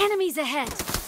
Enemies ahead!